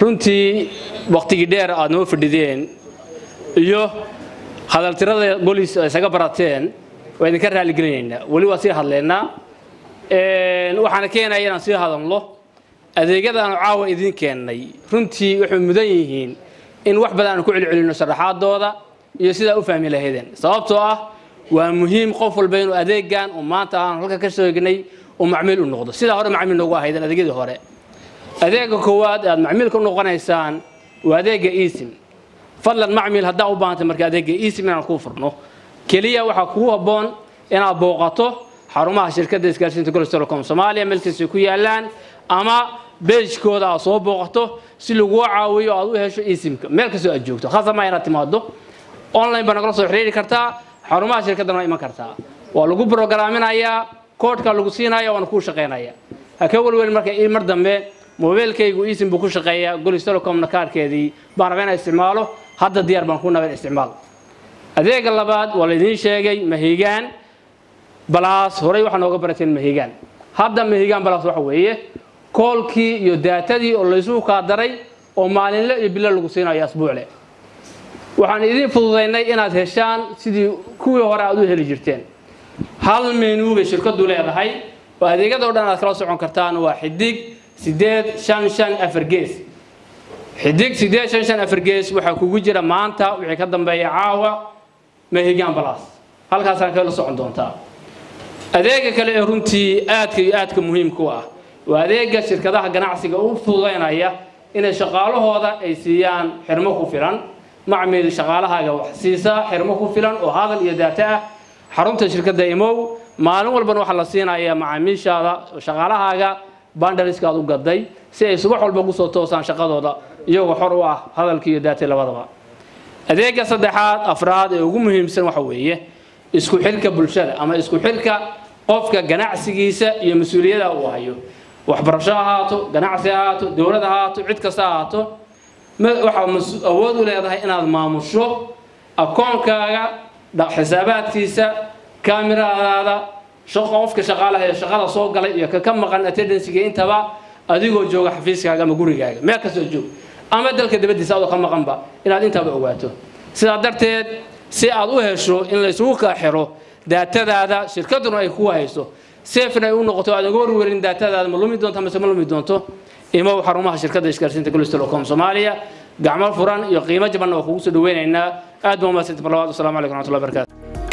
runtii wakhtigii dheer aad noo fadhideen iyo hadaltirada bolis isaga barateen waa idinka raalligelinaynaa weli waa sii hadlaynaa waxaana keenaya inaan sii hadalno adeegyada aanu caawa idiin keennay runtii waxay mudan yihiin in wax badan aan ku celcelinno sharaxaadooda iyo sidaa u fahmi lahaydeen. Sababtoo ah waa muhiim qof walba inuu adeegan uu maanta aanu halka ka sheegnay uu macmiil u noqdo. Sidaa hore macmiil noogu ahaydeen adeegyadii hore adeega koowaad aad macmiilka u noqonaysaan waa adeega easim fadlan macmiil haddaa u baahantay marka adeega easim inaan kuu furno. Keliya waxaa kugu habboon inaad booqato xarumaha shirkadda isgaarsiinta golis telecom soomaaliya meelkiisa ku yaalaan ama beejkooda aad soo booqato si laguu caawiyo aad u hesho easimka meel kastoo aad joogto khasama inaad timaado online baa nagala soo xiriiri kartaa xarumaha shirkaddana waa iman kartaa. Waa lagu brogaraminayaa koodhka lagu siinaya waana kuu shaqaynaya ha ka welwel marka mar dambe mobeelkaygu easim buu ku shaqeeyaa golis telecomna kaarkeedii baan raba inaan isticmaalo hadda diyaar baan ku naba in isticmaal. Adeega labaad waa laydiin sheegay mahigaan balaas horey waxaa nooga barateen mahigaan hadda mahigaan balaas waxa weeye. Koolkii iyo daatadii oo laysugu kaa daray oo maalinle iyo bilo lagu siinayo asbuucle waxaan idiin fududaynay inaad heshaan sidii kuwii hore aad u heli jirteen. Hal menu bay shirkadu leedahay. Oo adeegyada o dhan aad kala socon kartaan. Waa xidig sideed shan shan afar gees? Xidig sideed shan shan afar gees waxaa kugu jira maanta wixii ka dambeeya caawa mahigaan balaas. Halkaasaan kala socon doontaa adeega kale ee runtii aadka iyo aadka muhiimka u ah waa adeega shirkadaha ganacsiga u fududaynaya inay shaqaalahooda ay siiyaan xirmo ku filan macmiil shaqaalahaaga wax siisa xirmo ku filan oo hadal iyo daato ah. Xarunta shirkadda imow maalin walbana waxaa la siinayaa macaamiishaada shaqaalahaaga bandhaliska aad u gaday si ay subax walba ku soo toosaan shaqadooda iyagoo xor u ah hadalkii iyo daatay labadaba. Adeega saddexaad afraad ee ugu muhiimsan waxa weeye isku xirka bulshada ama isku xirka qofka ganacsigiisa iyo mas'uuliyada uu hayo. Waxbarasho ha ahaato ganacsi ha ahaato dowlad ha ahaato cid kasta ha ahaato. Waxaad awood u leedahay inaad maamusho akoonkaaga xisaabaadkiisa kamiradaada qofka shaqaalaha shaqada soo galay iyo kaka maqan attendansiga intaba adigoo jooga xafiiskaaga ama gurigaaga. Meel kastoo joog ama dalka dabadiisa adoo ka maqanba inaad intaba ogaato. Sidaa darteed si aad u hesho in laysugu kaa xiro daatadaada shirkaduna ay ku hayso seefna ay u noqoto aad uga warwarin daatadaada ma lumi doonto mase ma lumi doonto imow xarumaha shirkadda isgaarsiinta golis telecom soomaaliya gacmo furan iyo qiimo jabanna waa kugu soo dhaweynaynaa. Aad baa umahadsanta mar labaad wasalaamu calaykum raxmatullahi barakatu